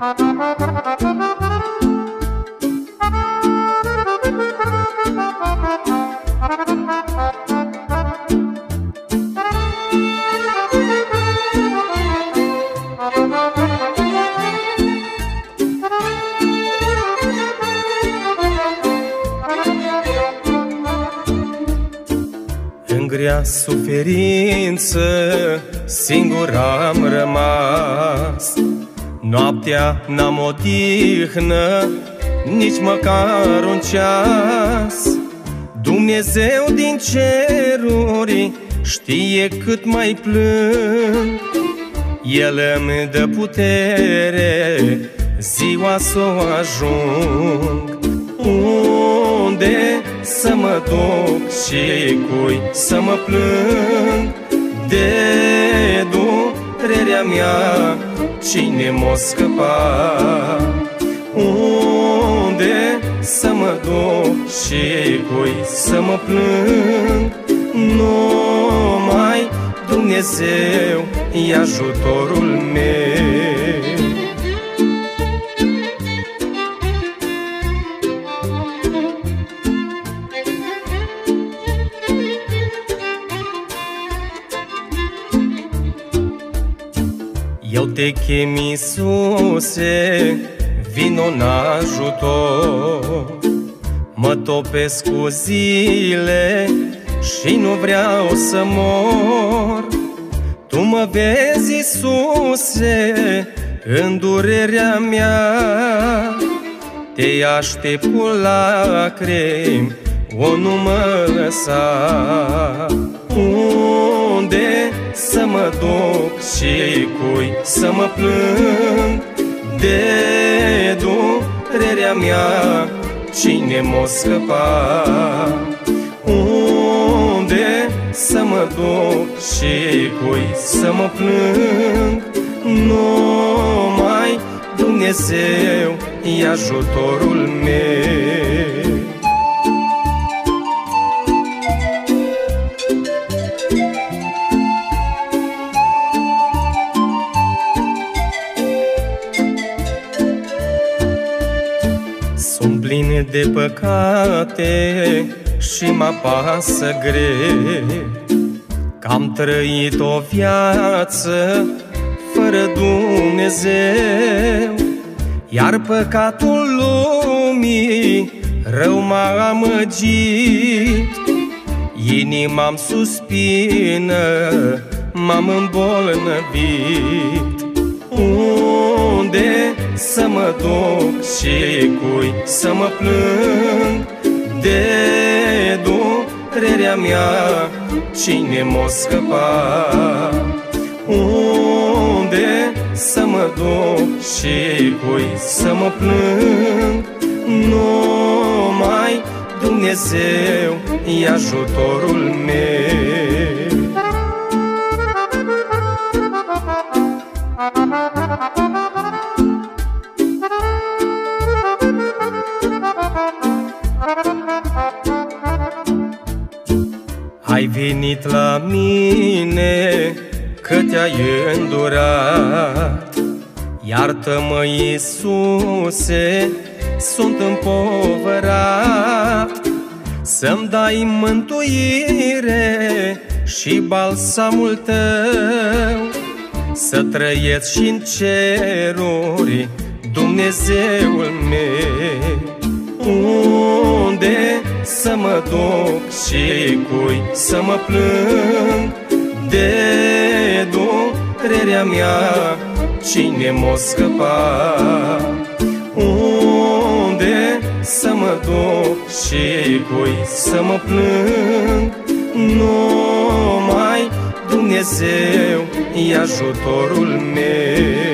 În grea suferință singur am rămas Noaptea n-am odihnă, nici măcar un ceas. Dumnezeu din ceruri știe cât mai plâng. El îmi dă putere ziua să o ajung. Unde să mă duc și cui să mă plâng? De durerea mea cine m-o scăpa Unde să mă duc și cui să mă plâng? Numai Dumnezeu e ajutorul meu Eu te chem, Iisuse, vino în ajutor. Mă topesc cu zile și nu vreau să mor. Tu mă vezi, Iisuse, în durerea mea. Te aștept cu lacrimi, o nu mă lăsa Unde să mă duc și cui să mă plâng. De durerea mea cine m-o scăpa? Unde să mă duc și cui să mă plâng? Numai Dumnezeu e ajutorul meu Sunt plin de păcate și mă apasă greu. Că am trăit o viață fără Dumnezeu Iar păcatul lumii rău m-a amăgit. Inima-mi suspină, m-am îmbolnăvit. Unde să mă duc și cui să mă plâng De durerea mea. Cine m-o scăpa? Unde să mă duc și cui să mă plâng? Numai Dumnezeu e ajutorul meu Ai venit la mine că te-ai îndurat. Iartă-mă, Iisuse, sunt împovărat. Să-mi dai mântuire și balsamul tău. Să trăiesc și în ceruri, Dumnezeul meu Unde să mă duc și cui să mă plâng. De durerea mea cine m-o scăpa? Unde să mă duc și cui să mă plâng? Numai Dumnezeu e ajutorul meu